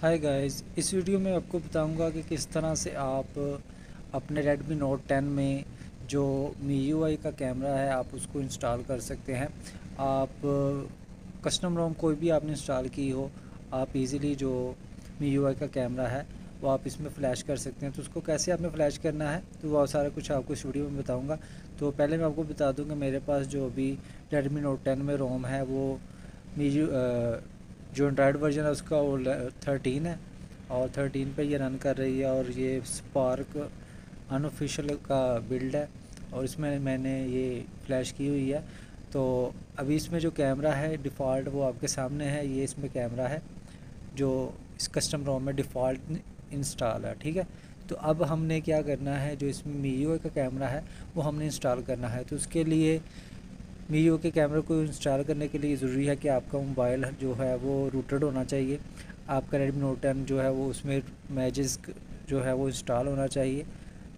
Hi guys इस video में आपको बताऊँगा कि किस तरह से आप अपने Redmi Note 10 में जो MIUI का कैमरा है, आप उसको इंस्टॉल कर सकते हैं। आप कस्टम रोम कोई भी आपने इंस्टॉल की हो, आप इजीली जो MIUI का कैमरा है, वो आप इसमें फ़्लैश कर सकते हैं। तो उसको कैसे आपने फ़्लैश करना है तो वह सारा कुछ आपको इस वीडियो में बताऊँगा। तो पहले मैं आपको बता दूँ मेरे पास जो अभी रेडमी नोट टेन में रोम है, वो मीजू जो एंड्रॉयड वर्जन है, उसका वो थर्टीन है। और थर्टीन पे ये रन कर रही है और ये स्पार्क अनऑफिशियल का बिल्ड है। और इसमें मैंने ये फ्लैश की हुई है। तो अभी इसमें जो कैमरा है डिफ़ॉल्ट वो आपके सामने है। ये इसमें कैमरा है, जो इस कस्टम रोम में डिफ़ॉल्ट इंस्टॉल है, ठीक है? तो अब हमने क्या करना है, जो इसमें मीओ का कैमरा है, वो हमने इंस्टॉल करना है। तो उसके लिए मीओ के कैमरे को इंस्टॉल करने के लिए ज़रूरी है कि आपका मोबाइल जो है वो रूटेड होना चाहिए। आपका रेडमी नोट टेन जो है वो उसमें मैजिस जो है वो इंस्टॉल होना चाहिए।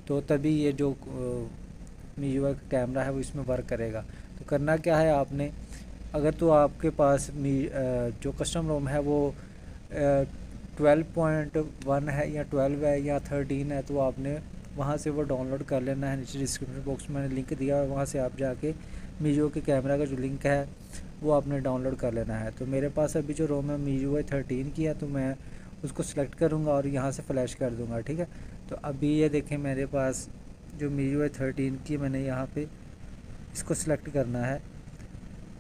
तो तभी ये जो मीओ का कैमरा है वो इसमें वर्क करेगा। तो करना क्या है आपने? अगर तो आपके पास मी जो कस्टम रोम है वो ट्वेल्व पॉइंट वन है या ट्वेल्व है या थर्टीन है तो आपने वहाँ से वो डाउनलोड कर लेना है, नीचे डिस्क्रिप्शन बॉक्स में मैंने लिंक दिया है वहाँ से आप जाके मीजो के कैमरा का जो लिंक है, वो आपने डाउनलोड कर लेना है। तो मेरे पास अभी जो रोम है मीजो है थर्टीन की है तो मैं उसको सिलेक्ट करूँगा और यहाँ से फ्लैश कर दूँगा, ठीक है? तो अभी ये देखें मेरे पास जो मीजो है थर्टीन की मैंने यहाँ पर इसको सिलेक्ट करना है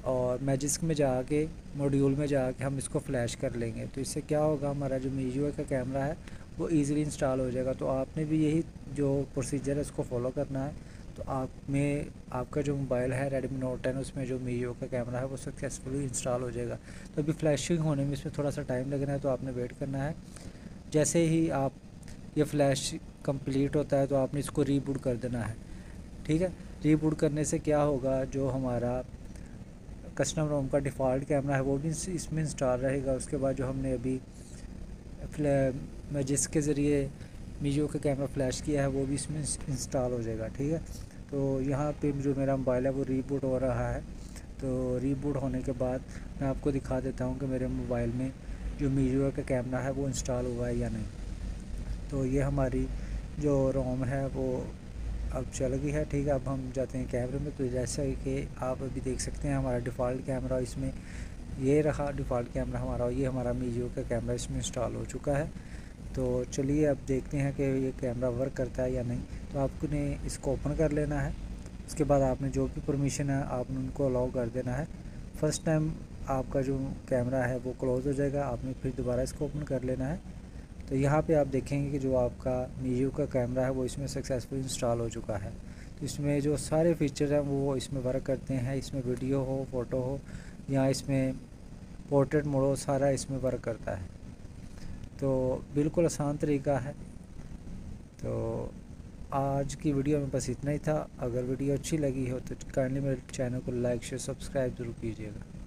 और मैजिस्क में जाके मॉड्यूल में जाके हम इसको फ्लैश कर लेंगे। तो इससे क्या होगा, हमारा जो मीजो का कैमरा है वो ईज़िली इंस्टॉल हो जाएगा। तो आपने भी यही जो प्रोसीजर है, उसको फॉलो करना है। तो आप में आपका जो मोबाइल है रेडमी नोट टेन उसमें जो मीओ का कैमरा है, वो सक्सेसफुली इंस्टॉल हो जाएगा। तो अभी फ्लैशिंग होने में इसमें थोड़ा सा टाइम लगना है तो आपने वेट करना है। जैसे ही आप, ये फ्लैश कंप्लीट होता है तो आपने इसको रीबूट कर देना है। ठीक है? रीबूट करने से क्या होगा, जो हमारा कस्टम रोम का डिफ़ॉल्ट कैमरा है, वो भी इसमें इंस्टॉल रहेगा। उसके बाद जो हमने अभी मैं जिसके ज़रिए मीजो का कैमरा फ्लैश किया है, वो भी इसमें इंस्टॉल हो जाएगा, ठीक है? तो यहाँ पे जो मेरा मोबाइल है, वो रीबूट हो रहा है। तो रीबूट होने के बाद मैं आपको दिखा देता हूँ कि मेरे मोबाइल में जो मीजो का कैमरा है, वो इंस्टॉल हुआ है या नहीं। तो ये हमारी जो रोम है, वो अब चल गई है, ठीक है? अब हम जाते हैं कैमरे में तो जैसा कि आप अभी देख सकते हैं, हमारा डिफ़ॉल्ट कैमरा इसमें ये रहा डिफ़ॉल्ट कैमरा हमारा ये हमारा मीजियो का कैमरा इसमें इंस्टॉल हो चुका है। तो चलिए अब देखते हैं कि ये कैमरा वर्क करता है या नहीं। तो आपने इसको ओपन कर लेना है। उसके बाद आपने जो भी परमिशन है, आपने उनको अलाउ कर देना है। फ़र्स्ट टाइम आपका जो कैमरा है, वो क्लोज़ हो जाएगा। आपने फिर दोबारा इसको ओपन कर लेना है। तो यहाँ पे आप देखेंगे कि जो आपका मीजू का कैमरा है, वो इसमें सक्सेसफुल इंस्टॉल हो चुका है। तो इसमें जो सारे फीचर हैं, वो इसमें वर्क करते हैं। इसमें वीडियो हो फ़ोटो हो, या इसमें पोर्ट्रेट मोड, सारा इसमें वर्क करता है। तो बिल्कुल आसान तरीका है। तो आज की वीडियो में बस इतना ही था। अगर वीडियो अच्छी लगी हो तो काइंडली मेरे चैनल को लाइक शेयर सब्सक्राइब ज़रूर कीजिएगा।